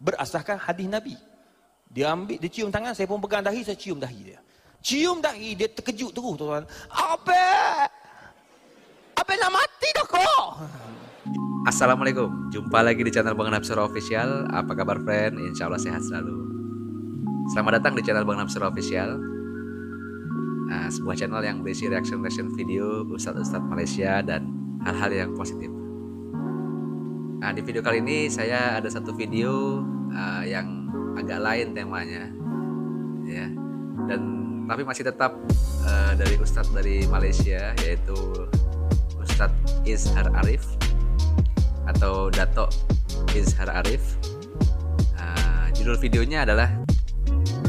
Berasaskan hadis Nabi. Dia ambil, dia cium tangan, saya pun pegang dahi, saya cium dahi dia. Cium dahi, dia terkejut terus tuan. Apa? Apa nak mati dah kau? Assalamualaikum, jumpa lagi di channel Bang Napsura Official. Apa kabar friend? Insya Allah sehat selalu. Selamat datang di channel Bang Napsura Official. Nah, sebuah channel yang berisi reaction-reaction video Ustadz-Ustadz Malaysia dan hal-hal yang positif. Nah, di video kali ini saya ada satu video uh, yang agak lain temanya. Ya. Dan tapi masih tetap uh, dari Ustadz dari Malaysia yaitu Ustadz Izhar Arif atau Dato Izhar Arif. Uh, judul videonya adalah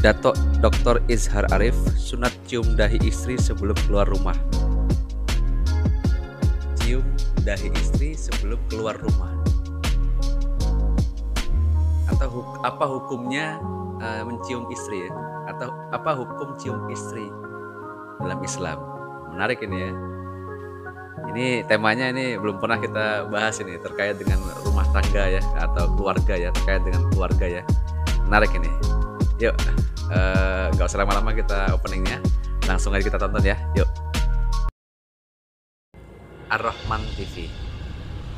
Dato Dr. Izhar Arif sunat cium dahi istri sebelum keluar rumah. Cium dahi istri sebelum keluar rumah atau huk apa hukumnya uh, mencium istri ya? atau apa hukum cium istri dalam Islam? Menarik ini ya. Ini temanya ini belum pernah kita bahas ini terkait dengan rumah tangga ya atau keluarga ya terkait dengan keluarga ya. Menarik ini. Yuk uh, gak usah lama-lama kita openingnya. Langsung aja kita tonton ya. Yuk. Ar-Rahman TV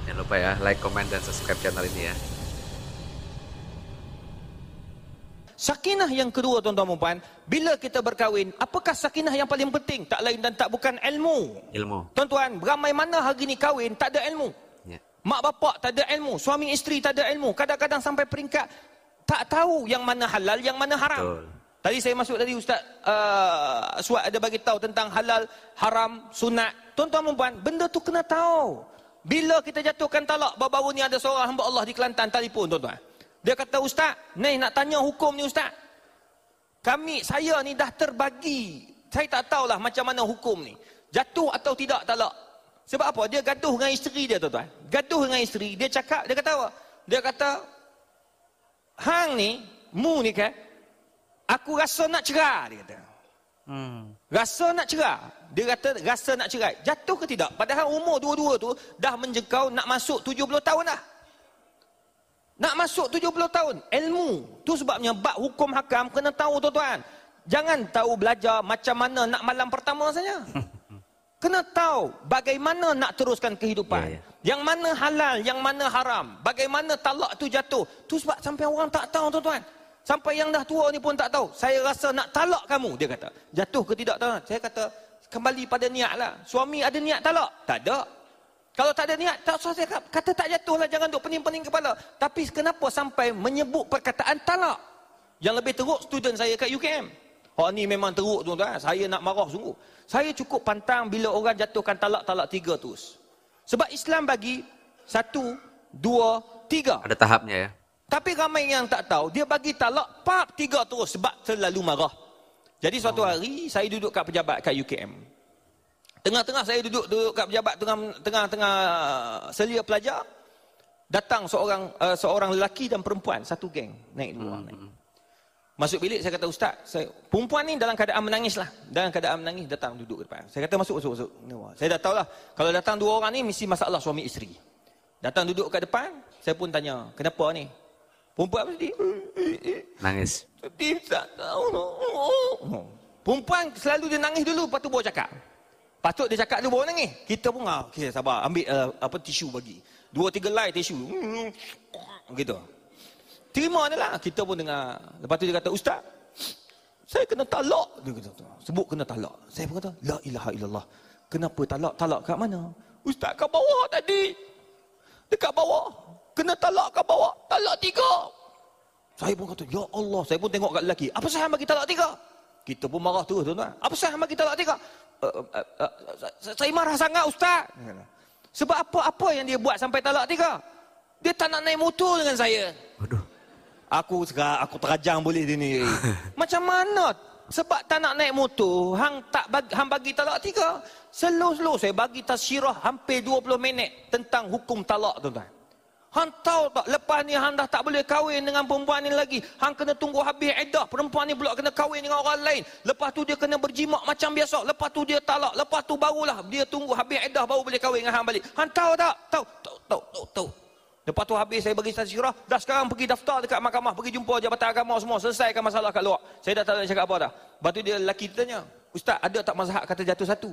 jangan lupa ya like, comment, dan subscribe channel ini ya Sakinah yang kedua tuan-tuan dan puan, bila kita berkahwin, apakah sakinah yang paling penting? Tak lain dan tak bukan ilmu. Ilmu. Tuan-tuan, ramai mana hari ni kahwin tak ada ilmu. Ya. Mak bapak tak ada ilmu, suami isteri tak ada ilmu. Kadang-kadang sampai peringkat tak tahu yang mana halal, yang mana haram. Betul. Tadi saya masuk tadi Ustaz uh, Suat ada bagi tahu tentang halal, haram, sunat. Tuan-tuan dan puan, benda tu kena tahu. Bila kita jatuhkan talak, baru-baru ni ada seorang hamba Allah di Kelantan telefon tuan-tuan. Dia kata, Ustaz, ni nak tanya hukum ni Ustaz. Kami, saya ni dah terbagi. Saya tak tahulah macam mana hukum ni. Jatuh atau tidak talak. Sebab apa? Dia gaduh dengan isteri dia tuan-tuan. Gaduh dengan isteri. Dia cakap, dia kata apa? Dia kata, Hang ni, mu ni kan, aku rasa nak cerai. Dia kata. Hmm. Rasa nak cerai. Dia kata, rasa nak cerai. Jatuh ke tidak? Padahal umur dua-dua tu dah menjengkau nak masuk 70 tahun dah. Nak masuk 70 tahun. Ilmu. Tu sebabnya bab hukum hakam kena tahu tuan-tuan. Jangan tahu belajar macam mana nak malam pertama saja. Kena tahu bagaimana nak teruskan kehidupan. Yeah, yeah. Yang mana halal, yang mana haram. Bagaimana talak tu jatuh. Tu sebab sampai orang tak tahu tuan-tuan. Sampai yang dah tua ni pun tak tahu. Saya rasa nak talak kamu, dia kata. Jatuh ke tidak tuan? Saya kata, kembali pada niat lah. Suami ada niat talak? Tak ada. Kalau tak ada niat, tak usah saya kata tak jatuh lah, jangan duk pening-pening kepala. Tapi kenapa sampai menyebut perkataan talak? Yang lebih teruk, student saya kat UKM. Oh ni memang teruk tuan-tuan, saya nak marah sungguh. Saya cukup pantang bila orang jatuhkan talak-talak tiga terus. Sebab Islam bagi satu, dua, tiga. Ada tahapnya ya. Tapi ramai yang tak tahu, dia bagi talak pap tiga terus sebab terlalu marah. Jadi suatu oh. hari, saya duduk kat pejabat kat UKM. Tengah-tengah saya duduk duduk kat pejabat tengah-tengah selia pelajar. Datang seorang uh, seorang lelaki dan perempuan satu geng naik dua hmm. naik. Masuk bilik saya kata ustaz, saya perempuan ni dalam keadaan menangis lah. Dalam keadaan menangis datang duduk depan. Saya kata masuk masuk masuk. Saya dah tahulah kalau datang dua orang ni mesti masalah suami isteri. Datang duduk kat depan, saya pun tanya, "Kenapa ni?" Perempuan mesti nangis. Dia tak tahu. Perempuan selalu dia nangis dulu lepas tu baru cakap. Patut dia cakap dia bawa nangis. Kita pun ah, okay, sabar ambil uh, apa tisu bagi. Dua tiga lai tisu. Gitu. Terima dia lah. Kita pun dengar. Lepas tu dia kata, Ustaz, saya kena talak. Dia kata, sebut kena talak. Saya pun kata, La ilaha illallah. Kenapa talak? Talak kat mana? Ustaz kat bawah tadi. Dekat bawah. Kena talak kat bawah. Talak tiga. Saya pun kata, Ya Allah. Saya pun tengok kat lelaki. Apa saya bagi talak tiga? Kita pun marah terus tuan-tuan. Apa saya bagi talak tiga? Uh, uh, uh, saya marah sangat ustaz. Sebab apa-apa yang dia buat sampai talak tiga. Dia tak nak naik motor dengan saya. Waduh. Aku sekarang aku terajang boleh sini. Macam mana? Sebab tak nak naik motor, hang tak bagi, hang bagi talak tiga. Slow-slow saya bagi tasyirah hampir 20 minit tentang hukum talak tuan-tuan. Hang tahu tak lepas ni hang dah tak boleh kahwin dengan perempuan ni lagi. Hang kena tunggu habis iddah. Perempuan ni pula kena kahwin dengan orang lain. Lepas tu dia kena berjimak macam biasa. Lepas tu dia talak. Lepas tu barulah dia tunggu habis iddah baru boleh kahwin dengan hang balik. Hang tahu tak? Tahu, tahu, tahu, tahu. tahu. Lepas tu habis saya bagi tazkirah, dah sekarang pergi daftar dekat mahkamah, pergi jumpa jabatan agama semua, selesaikan masalah kat luar. Saya dah tak nak cakap apa dah. Lepas tu dia lelaki tanya, Ustaz ada tak mazhab kata jatuh satu?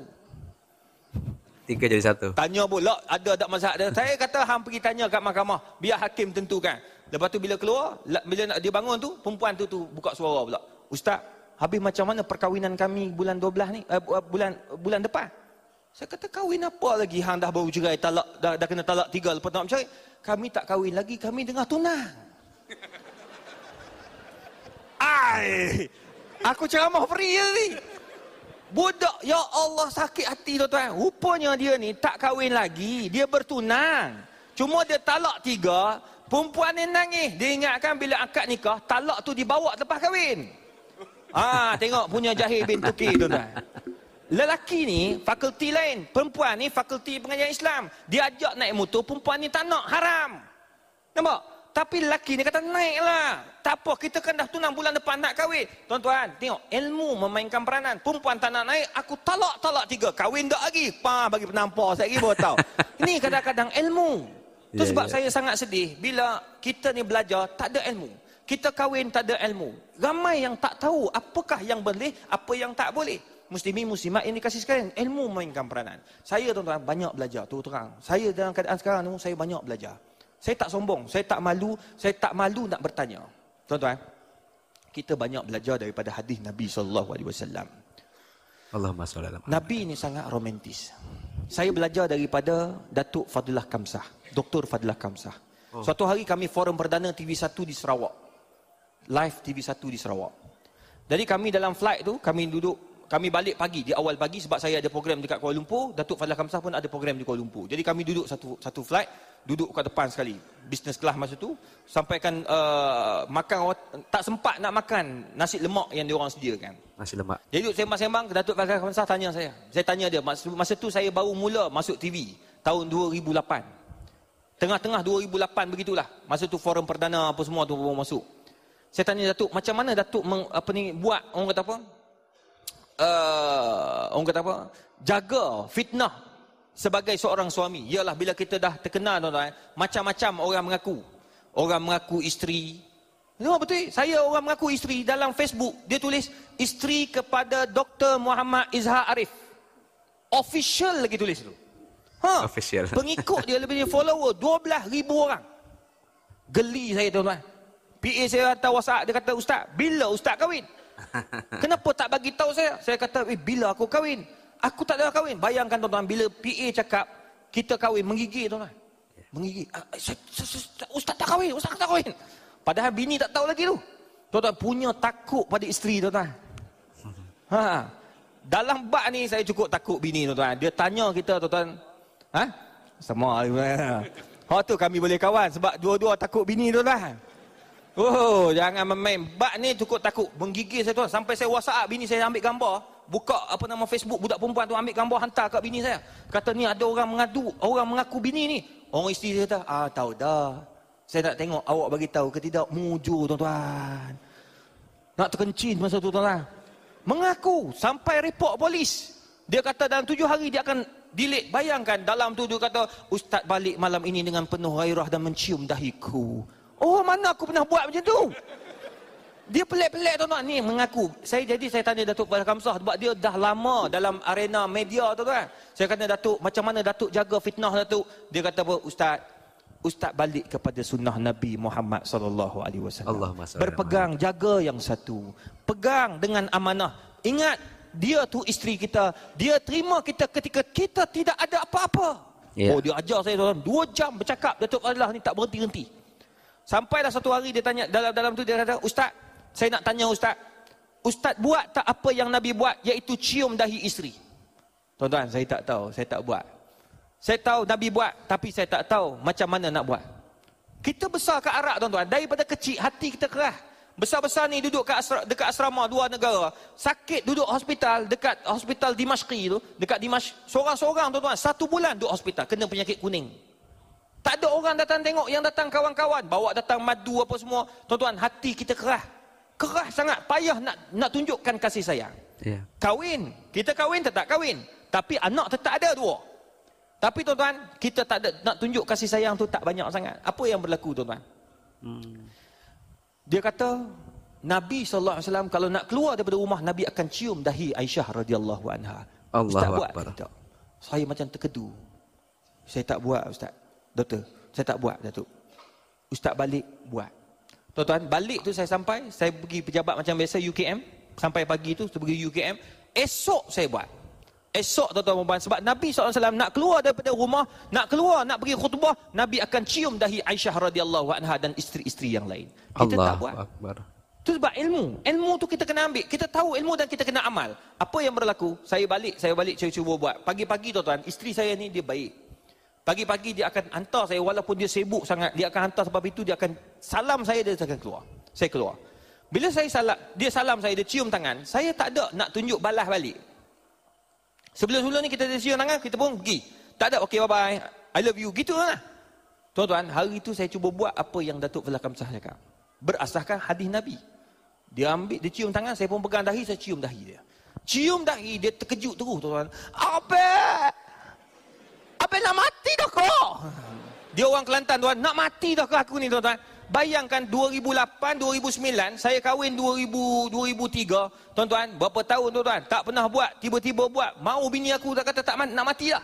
Tiga jadi satu. Tanya pula, ada tak mazhab dia? Saya kata hang pergi tanya kat mahkamah, biar hakim tentukan. Lepas tu bila keluar, bila nak dia bangun tu, perempuan tu tu buka suara pula. Ustaz, habis macam mana perkahwinan kami bulan 12 ni, uh, bulan bulan depan? Saya kata kahwin apa lagi hang dah baru cerai talak dah, dah kena talak tiga lepas nak bercerai. Kami tak kahwin lagi, kami dengar tunang. Ai. Aku ceramah free ni. Budak ya Allah sakit hati tuan-tuan. Rupanya dia ni tak kahwin lagi, dia bertunang. Cuma dia talak tiga, perempuan ni nangis. Dia ingatkan bila akad nikah, talak tu dibawa lepas kahwin. Ah, tengok punya jahil bin Tuki tuan-tuan. Lelaki ni fakulti lain, perempuan ni fakulti pengajian Islam. Dia ajak naik motor, perempuan ni tak nak, haram. Nampak? Tapi lelaki ni kata naiklah. Tak apa, kita kan dah tunang bulan depan nak kahwin. Tuan-tuan, tengok ilmu memainkan peranan. Perempuan tak nak naik, aku talak-talak tiga. Kahwin tak lagi. Pa bagi penampar saya lagi baru tahu. Ini kadang-kadang ilmu. Itu yeah, sebab yeah. saya sangat sedih bila kita ni belajar tak ada ilmu. Kita kahwin tak ada ilmu. Ramai yang tak tahu apakah yang boleh, apa yang tak boleh muslimin muslimat yang dikasih sekalian ilmu mainkan peranan saya tuan-tuan banyak belajar tu terang saya dalam keadaan sekarang tu saya banyak belajar saya tak sombong saya tak malu saya tak malu nak bertanya tuan-tuan kita banyak belajar daripada hadis Nabi sallallahu alaihi wasallam. Allahumma salli Nabi ini sangat romantis. Saya belajar daripada Datuk Fadilah Kamsah Dr. Fadilah Kamsah. Oh. suatu hari kami forum perdana TV1 di Sarawak. Live TV1 di Sarawak. Jadi kami dalam flight tu kami duduk kami balik pagi di awal pagi sebab saya ada program dekat Kuala Lumpur Datuk Fadlah Kamsah pun ada program di Kuala Lumpur. Jadi kami duduk satu satu flight duduk kat depan sekali business class masa tu sampaikan uh, makan tak sempat nak makan nasi lemak yang diorang sediakan. Nasi lemak. Jadi duduk sembang-sembang Datuk Fadlah Kamsah tanya saya. Saya tanya dia masa, masa tu saya baru mula masuk TV tahun 2008 tengah-tengah 2008 begitulah masa tu forum perdana apa semua tu baru masuk. Saya tanya Datuk macam mana Datuk meng, apa ni buat? Orang kata apa uh, orang kata apa? Jaga fitnah sebagai seorang suami. Ialah bila kita dah terkenal tuan-tuan, macam-macam orang mengaku. Orang mengaku isteri. Tengok betul? Saya orang mengaku isteri dalam Facebook, dia tulis isteri kepada Dr. Muhammad Izhar Arif. Official lagi tulis tu. Ha? Official. Pengikut dia lebih dari follower 12,000 orang. Geli saya tuan-tuan. PA saya hantar WhatsApp dia kata ustaz, bila ustaz kahwin? Kenapa tak bagi tahu saya? Saya kata, eh, bila aku kahwin? Aku tak ada kahwin. Bayangkan tuan-tuan, bila PA cakap, kita kahwin, menggigit tuan-tuan. Menggigit. Ah, eh, ustaz tak kahwin, ustaz tak kahwin. Padahal bini tak tahu lagi tu. Tuan-tuan, punya takut pada isteri tuan-tuan. Ha. Dalam bak ni, saya cukup takut bini tuan-tuan. Dia tanya kita tuan-tuan, ha? Sama. Ha tu kami boleh kawan sebab dua-dua takut bini tuan-tuan. Oh, jangan main. Bak ni cukup takut. Menggigil saya tuan. Sampai saya WhatsApp bini saya ambil gambar. Buka apa nama Facebook budak perempuan tu ambil gambar hantar kat bini saya. Kata ni ada orang mengadu, orang mengaku bini ni. Orang isteri saya kata, "Ah, tahu dah. Saya nak tengok awak bagi tahu ke tidak mujur tuan-tuan." Nak terkencin masa tu tuan-tuan. Mengaku sampai report polis. Dia kata dalam tujuh hari dia akan delete. Bayangkan dalam tu dia kata, "Ustaz balik malam ini dengan penuh gairah dan mencium dahiku." Oh mana aku pernah buat macam tu? Dia pelik-pelik tuan-tuan ni mengaku. Saya jadi saya tanya Datuk Fadil Kamsah sebab dia dah lama dalam arena media tuan-tuan. Saya kata Datuk macam mana Datuk jaga fitnah Datuk? Dia kata apa? Ustaz, Ustaz balik kepada sunnah Nabi Muhammad sallallahu alaihi wasallam. Berpegang jaga yang satu. Pegang dengan amanah. Ingat dia tu isteri kita. Dia terima kita ketika kita tidak ada apa-apa. Yeah. Oh dia ajar saya tuan-tuan. Dua jam bercakap Datuk Fadil ni tak berhenti-henti. Sampailah satu hari dia tanya dalam dalam tu dia kata, "Ustaz, saya nak tanya ustaz. Ustaz buat tak apa yang Nabi buat iaitu cium dahi isteri?" Tuan-tuan, saya tak tahu, saya tak buat. Saya tahu Nabi buat, tapi saya tak tahu macam mana nak buat. Kita besar ke Arab tuan-tuan, daripada kecil hati kita kerah. Besar-besar ni duduk kat asra, dekat asrama dua negara. Sakit duduk hospital dekat hospital Dimashqi tu, dekat Dimash, seorang-seorang tuan-tuan, satu bulan duduk hospital kena penyakit kuning. Tak ada orang datang tengok yang datang kawan-kawan. Bawa datang madu apa semua. Tuan-tuan, hati kita kerah. Kerah sangat. Payah nak nak tunjukkan kasih sayang. Yeah. Kawin. Kita kawin tetap kawin. Tapi anak tetap ada dua. Tapi tuan-tuan, kita tak ada nak tunjuk kasih sayang tu tak banyak sangat. Apa yang berlaku tuan-tuan? Hmm. Dia kata Nabi SAW kalau nak keluar daripada rumah Nabi akan cium dahi Aisyah radhiyallahu anha. Allah Ustaz buat tak? Saya macam terkedu. Saya tak buat Ustaz. Doktor, saya tak buat Datuk. Ustaz balik buat. Tuan-tuan, balik tu saya sampai, saya pergi pejabat macam biasa UKM, sampai pagi tu saya pergi UKM, esok saya buat. Esok tuan-tuan puan sebab Nabi SAW nak keluar daripada rumah, nak keluar, nak pergi khutbah, Nabi akan cium dahi Aisyah radhiyallahu anha dan isteri-isteri yang lain. Kita Allah tak buat. Akbar. Itu sebab ilmu. Ilmu tu kita kena ambil. Kita tahu ilmu dan kita kena amal. Apa yang berlaku? Saya balik, saya balik, saya cuba buat. Pagi-pagi tuan-tuan, isteri saya ni dia baik. Pagi-pagi dia akan hantar saya walaupun dia sibuk sangat, dia akan hantar sebab itu dia akan salam saya dia akan keluar. Saya keluar. Bila saya salam, dia salam saya, dia cium tangan, saya tak ada nak tunjuk balas balik. Sebelum-sebelum ni kita cium tangan, kita pun pergi. Tak ada, okay bye-bye, I love you, gitu lah. Tuan-tuan, hari itu saya cuba buat apa yang Datuk Fadil Kamsah cakap. Berasaskan hadis Nabi. Dia ambil, dia cium tangan, saya pun pegang dahi, saya cium dahi dia. Cium dahi, dia terkejut terus tuan-tuan. Apa? Apa nak mati dah kau? Dia orang Kelantan tuan, nak mati dah ke aku ni tuan-tuan? Bayangkan 2008, 2009, saya kahwin 2000, 2003, tuan-tuan, berapa tahun tuan-tuan? Tak pernah buat, tiba-tiba buat. Mau bini aku tak kata tak nak mati dah.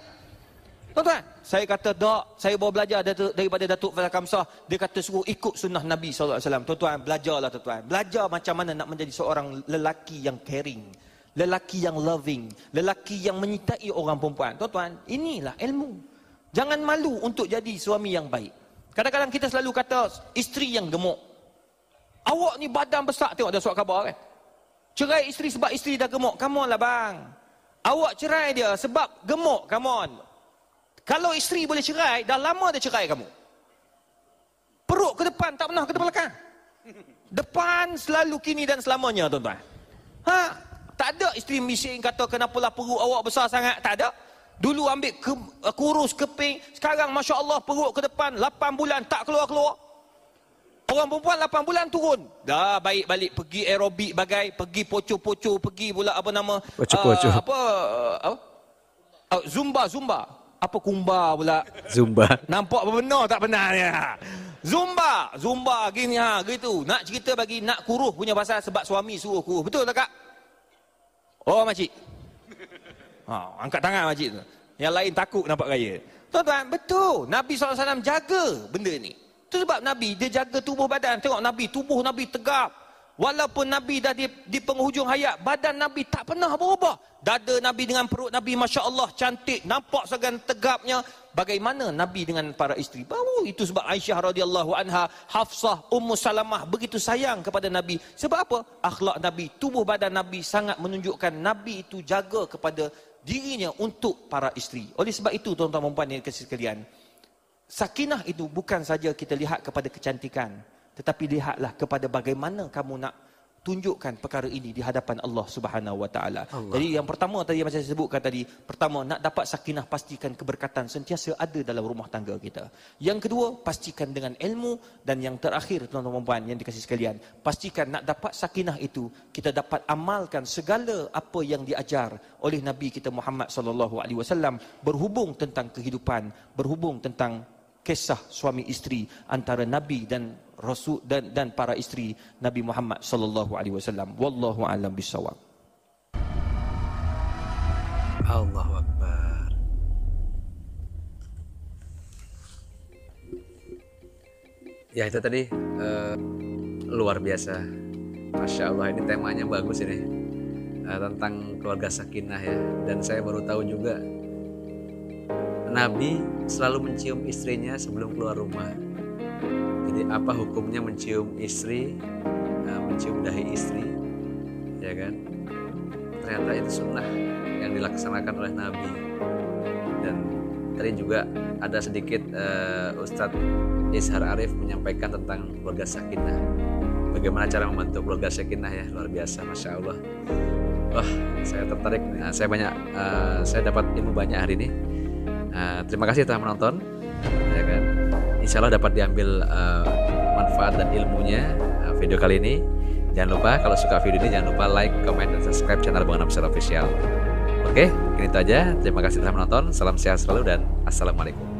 Tuan-tuan, saya kata tak, saya bawa belajar daripada Datuk Fadil Kamsah. Dia kata suruh ikut sunnah Nabi SAW. Tuan-tuan, belajarlah tuan-tuan. Belajar macam mana nak menjadi seorang lelaki yang caring. Lelaki yang loving. Lelaki yang menyintai orang perempuan. Tuan-tuan, inilah ilmu. Jangan malu untuk jadi suami yang baik. Kadang-kadang kita selalu kata isteri yang gemuk. Awak ni badan besar. Tengok ada surat khabar kan. Cerai isteri sebab isteri dah gemuk. Come on lah bang. Awak cerai dia sebab gemuk. Come on. Kalau isteri boleh cerai, dah lama dia cerai kamu. Perut ke depan, tak pernah ke belakang. Depan selalu kini dan selamanya tuan-tuan. Ha? Tak ada isteri bising kata kenapalah perut awak besar sangat. Tak ada. Dulu ambil ke, kurus keping. Sekarang Masya Allah perut ke depan 8 bulan tak keluar-keluar. Orang perempuan 8 bulan turun. Dah baik balik pergi aerobik bagai. Pergi poco-poco. Pergi pula apa nama. Poco-poco. Uh, apa. Uh? Uh, zumba, Zumba. Apa kumba pula? Zumba. Nampak benar tak benar ya? Zumba. Zumba gini ha, gitu. Nak cerita bagi nak kurus punya pasal sebab suami suruh kurus. Betul tak kak? Oh makcik. Ha, angkat tangan makcik tu. Yang lain takut nampak gaya. Tuan-tuan, betul. Nabi SAW jaga benda ni. Itu sebab Nabi, dia jaga tubuh badan. Tengok Nabi, tubuh Nabi tegap. Walaupun Nabi dah di, di penghujung hayat, badan Nabi tak pernah berubah. Dada Nabi dengan perut Nabi, Masya Allah, cantik. Nampak segan tegapnya. Bagaimana Nabi dengan para isteri? Baru itu sebab Aisyah radhiyallahu anha, Hafsah, Ummu Salamah begitu sayang kepada Nabi. Sebab apa? Akhlak Nabi, tubuh badan Nabi sangat menunjukkan Nabi itu jaga kepada dirinya untuk para isteri. Oleh sebab itu tuan-tuan dan puan yang sekalian, sakinah itu bukan saja kita lihat kepada kecantikan, tetapi lihatlah kepada bagaimana kamu nak tunjukkan perkara ini di hadapan Allah Subhanahu wa taala. Jadi yang pertama tadi macam saya sebutkan tadi, pertama nak dapat sakinah pastikan keberkatan sentiasa ada dalam rumah tangga kita. Yang kedua, pastikan dengan ilmu dan yang terakhir tuan-tuan dan puan yang dikasihi sekalian, pastikan nak dapat sakinah itu kita dapat amalkan segala apa yang diajar oleh Nabi kita Muhammad sallallahu alaihi wasallam berhubung tentang kehidupan, berhubung tentang kisah suami isteri antara Nabi dan Rasul dan dan para isteri Nabi Muhammad sallallahu alaihi wasallam. Wallahu alam bisawab. Allahu akbar. Ya itu tadi uh, luar biasa. Masya Allah ini temanya bagus ini uh, tentang keluarga sakinah ya. Dan saya baru tahu juga Nabi selalu mencium istrinya sebelum keluar rumah. Jadi apa hukumnya mencium istri, eh, mencium dahi istri, ya kan? Ternyata itu sunnah yang dilaksanakan oleh Nabi. Dan tadi juga ada sedikit uh, Ustadz Ishar Arif menyampaikan tentang keluarga sakinah. Bagaimana cara membentuk keluarga sakinah ya luar biasa, masya Allah. Wah, saya tertarik. Nah, saya banyak, uh, saya dapat ilmu banyak hari ini Uh, terima kasih telah menonton. Ya kan? Insya Allah dapat diambil uh, manfaat dan ilmunya uh, video kali ini. Jangan lupa kalau suka video ini jangan lupa like, comment, dan subscribe channel Bang Official. Oke, ini itu aja. Terima kasih telah menonton. Salam sehat selalu dan assalamualaikum.